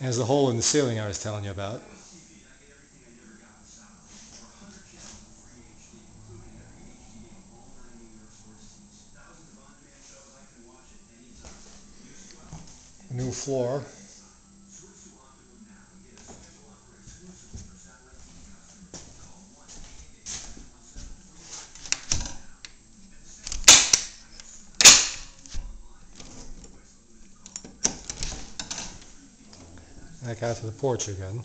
There's the hole in the ceiling I was telling you about. New floor. back out to the porch again.